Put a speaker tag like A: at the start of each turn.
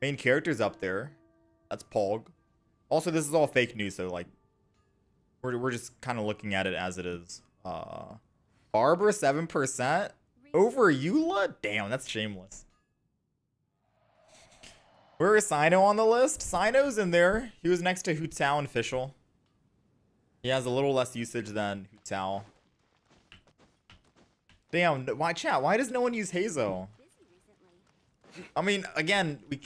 A: Main character's up there. That's Pog. Also, this is all fake news, so like, we're we're just kind of looking at it as it is. Uh, Barbara seven percent over Eula. Damn, that's shameless. Where is Cyno on the list? Cyno's in there. He was next to Hu Tao and Fischl. He has a little less usage than Hu Tao. Damn, why chat? Why does no one use Heizou? I mean, again, we,